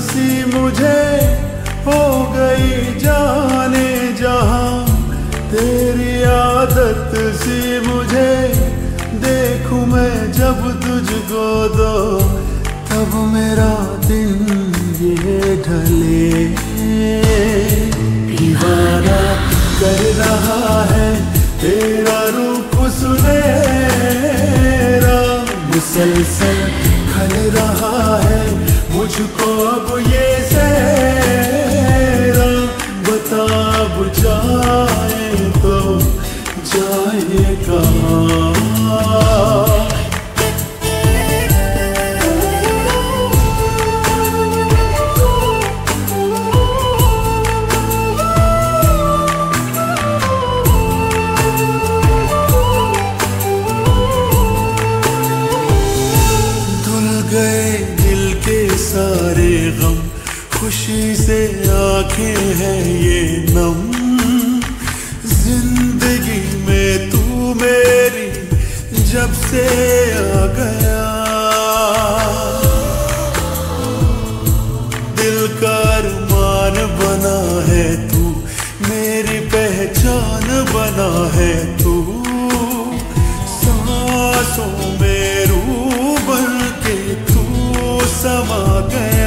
सी मुझे हो गई जाने जहाँ। तेरी आदत सी मुझे देखूँ मैं जब तुझको दो। तब मेरा दिन ये ढले। दीवाना कर रहा है तेरा रूप सुनेरा मुसलसल खल रहा है मुझको अब ये सेरा बता बुझाए तो जाए गए आँखें हैं ये नम। ज़िंदगी में तू मेरी जब से आ गया। दिल का अरमान बना है तू, मेरी पहचान बना है तू। सांसों में रूह बन के तू समा गया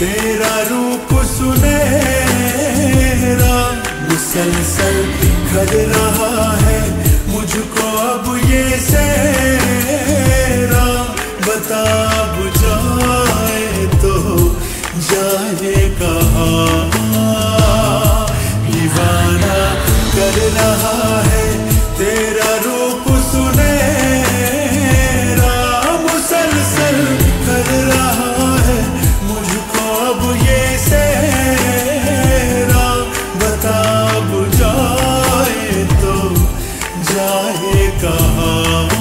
तेरा रूप सुनेरा मुसलसल कर रहा है। मुझको अब ये सेरा बता बुझाए तो जाए कहाँ? दीवाना कर रहा जाए कहाँ?